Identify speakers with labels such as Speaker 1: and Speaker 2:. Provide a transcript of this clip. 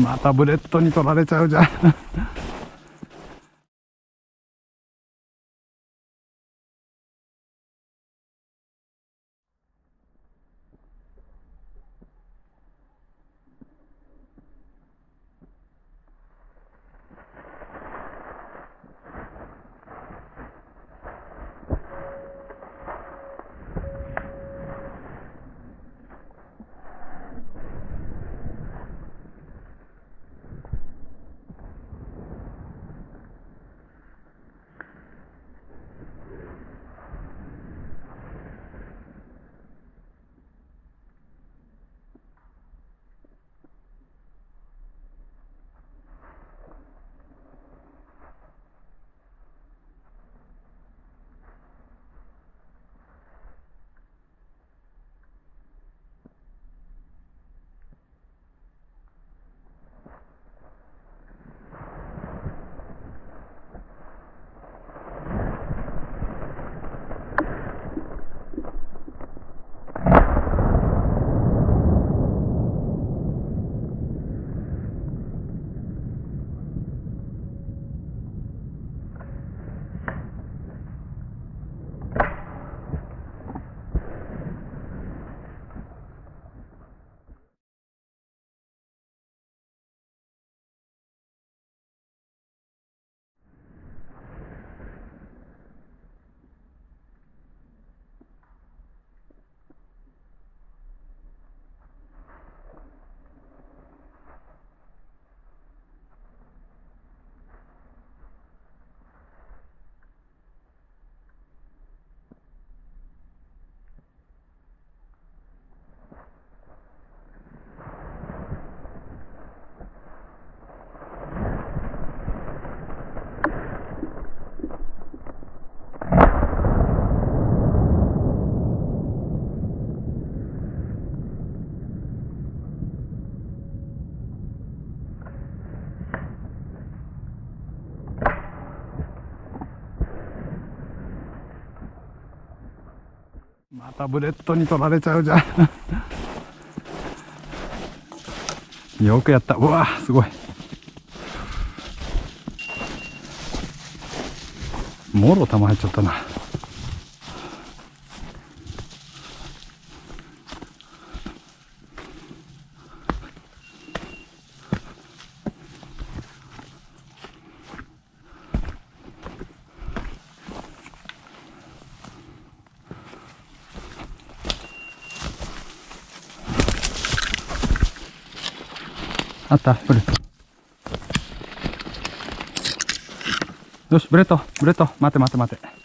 Speaker 1: またブレットに取られちゃうじゃん。またブレッドに取られちゃうじゃん。よくやった。うわすごい。もろ球入っちゃったな。あったブレット。よしブレットブレット待て待て待て。